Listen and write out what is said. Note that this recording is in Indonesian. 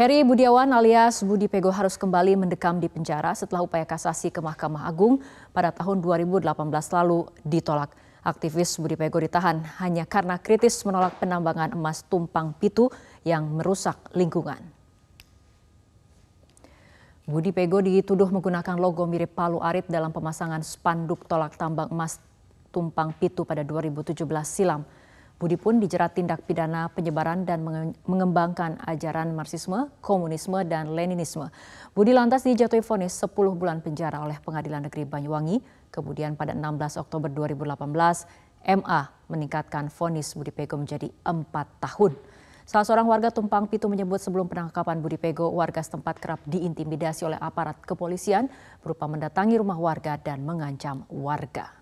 Heri Budiawan alias Budi Pego harus kembali mendekam di penjara setelah upaya kasasi ke Mahkamah Agung pada tahun 2018 lalu ditolak. Aktivis Budi Pego ditahan hanya karena kritis menolak penambangan emas tumpang pitu yang merusak lingkungan. Budi Pego dituduh menggunakan logo mirip Palu Arit dalam pemasangan spanduk tolak tambang emas tumpang pitu pada 2017 silam. Budi pun dijerat tindak pidana penyebaran dan mengembangkan ajaran Marxisme, Komunisme, dan Leninisme. Budi lantas dijatuhi vonis 10 bulan penjara oleh Pengadilan Negeri Banyuwangi. Kemudian pada 16 Oktober 2018, MA meningkatkan vonis Budi Pego menjadi 4 tahun. Salah seorang warga Tumpang Pitu menyebut sebelum penangkapan Budi Pego, warga setempat kerap diintimidasi oleh aparat kepolisian berupa mendatangi rumah warga dan mengancam warga.